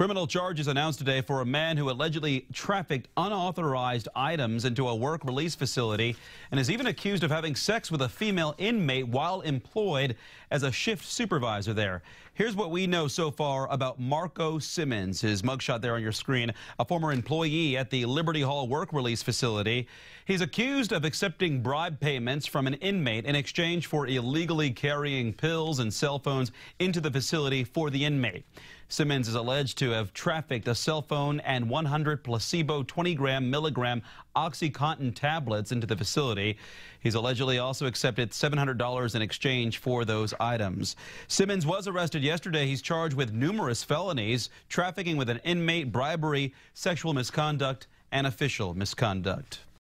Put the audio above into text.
Criminal charges announced today for a man who allegedly trafficked unauthorized items into a work release facility and is even accused of having sex with a female inmate while employed as a shift supervisor there. Here's what we know so far about Marco Simmons, his mugshot there on your screen, a former employee at the Liberty Hall work release facility. He's accused of accepting bribe payments from an inmate in exchange for illegally carrying pills and cell phones into the facility for the inmate. Simmons is alleged to have trafficked a cell phone and 100 placebo 20 gram milligram OxyContin tablets into the facility. He's allegedly also accepted $700 in exchange for those items. Simmons was arrested yesterday. He's charged with numerous felonies, trafficking with an inmate, bribery, sexual misconduct, and official misconduct.